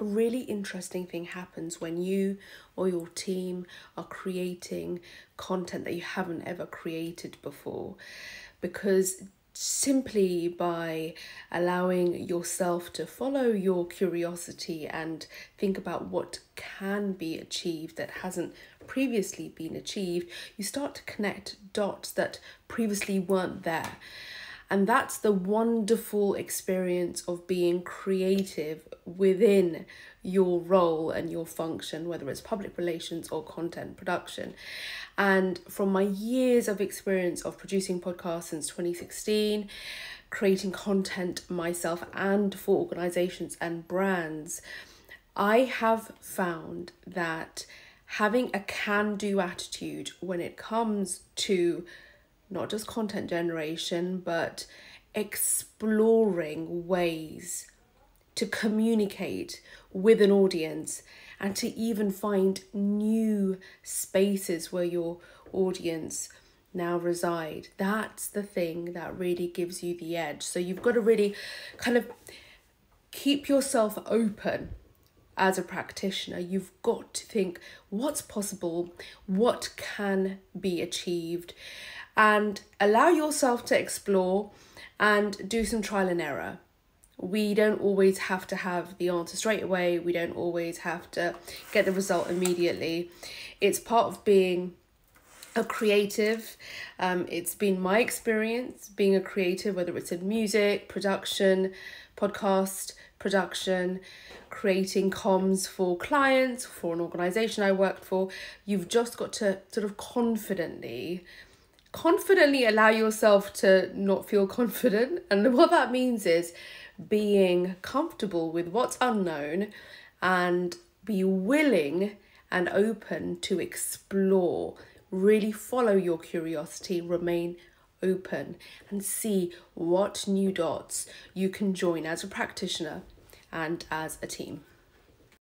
a really interesting thing happens when you or your team are creating content that you haven't ever created before because simply by allowing yourself to follow your curiosity and think about what can be achieved that hasn't previously been achieved, you start to connect dots that previously weren't there. And that's the wonderful experience of being creative within your role and your function, whether it's public relations or content production. And from my years of experience of producing podcasts since 2016, creating content myself and for organizations and brands, I have found that having a can do attitude when it comes to not just content generation, but exploring ways to communicate with an audience and to even find new spaces where your audience now reside. That's the thing that really gives you the edge. So you've got to really kind of keep yourself open as a practitioner. You've got to think what's possible, what can be achieved, and allow yourself to explore and do some trial and error. We don't always have to have the answer straight away, we don't always have to get the result immediately. It's part of being a creative. Um, it's been my experience being a creative, whether it's in music, production, podcast production, creating comms for clients, for an organization I worked for. You've just got to sort of confidently confidently allow yourself to not feel confident. And what that means is being comfortable with what's unknown and be willing and open to explore. Really follow your curiosity, remain open, and see what new dots you can join as a practitioner and as a team.